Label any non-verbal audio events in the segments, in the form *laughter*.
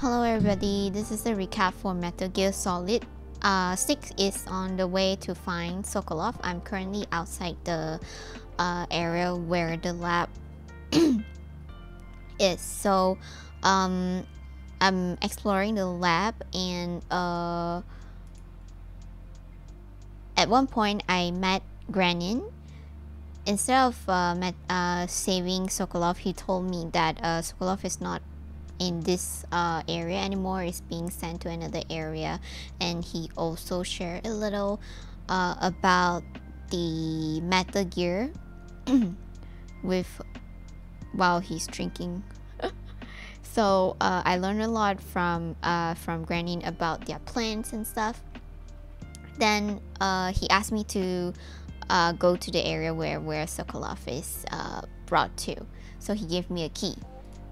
Hello everybody, this is a recap for Metal Gear Solid. Uh, 6 is on the way to find Sokolov. I'm currently outside the uh, area where the lab *clears throat* is. So um, I'm exploring the lab and uh, at one point I met Granin. Instead of uh, met, uh, saving Sokolov, he told me that uh, Sokolov is not in this uh, area anymore is being sent to another area. And he also shared a little uh, about the Metal Gear *clears throat* with while he's drinking. *laughs* So uh, I learned a lot from uh, from Granin about their plans and stuff. Then uh, he asked me to uh, go to the area where where Sokolov is uh, brought to. So he gave me a key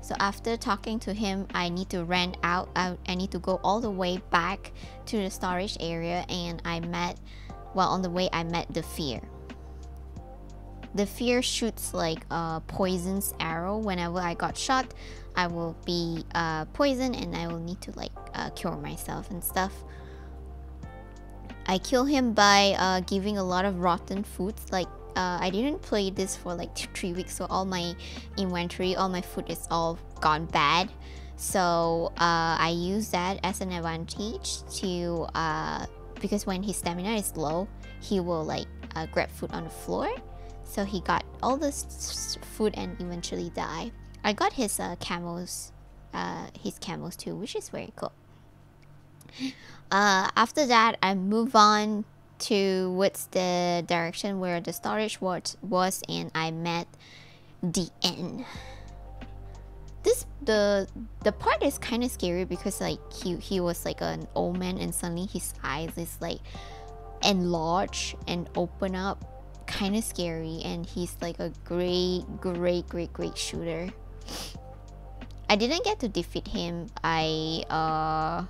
so after talking to him, I need to rent out, I, I need to go all the way back to the storage area and I met, well on the way I met the fear. The fear shoots like a poison's arrow. Whenever I got shot, I will be uh, poisoned and I will need to like uh, cure myself and stuff. I kill him by uh, giving a lot of rotten foods like uh, I didn't play this for like three weeks so all my inventory all my food is all gone bad. So uh, I use that as an advantage to uh, because when his stamina is low he will like uh, grab food on the floor. So he got all this food and eventually die I got his uh, camos uh, his camels too which is very cool. After that I move on towards the direction where the storage was, was and I met the end. This the the part is kind of scary because like he he was like an old man and suddenly his eyes is like enlarged and open up kind of scary and he's like a great great great great shooter I didn't get to defeat him I uh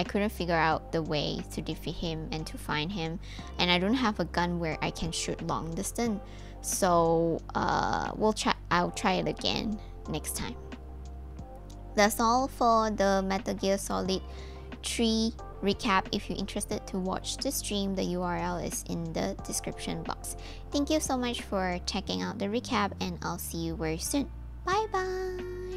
I couldn't figure out the way to defeat him and to find him and I don't have a gun where I can shoot long distance. So uh, we'll try I'll try it again next time. That's all for the Metal Gear Solid 3 recap. If you're interested to watch the stream the URL is in the description box. Thank you so much for checking out the recap and I'll see you very soon. Bye bye